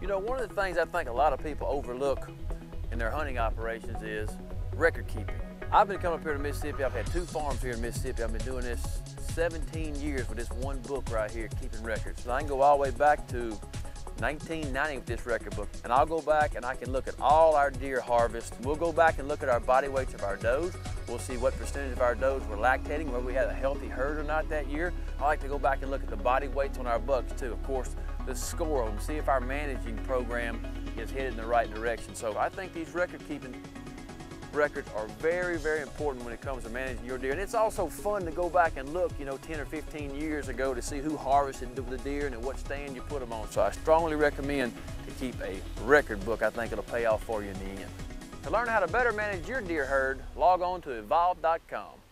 You know, one of the things I think a lot of people overlook in their hunting operations is record keeping. I've been coming up here to Mississippi. I've had two farms here in Mississippi. I've been doing this 17 years with this one book right here, keeping records. And I can go all the way back to 1990 with this record book. And I'll go back and I can look at all our deer harvest. We'll go back and look at our body weights of our does. We'll see what percentage of our does were lactating, whether we had a healthy herd or not that year. I like to go back and look at the body weights on our bucks too. Of course, the score them, see if our managing program is headed in the right direction. So I think these record keeping records are very, very important when it comes to managing your deer. And it's also fun to go back and look, you know, 10 or 15 years ago to see who harvested the deer and at what stand you put them on. So I strongly recommend to keep a record book. I think it'll pay off for you in the end. To learn how to better manage your deer herd, log on to evolved.com.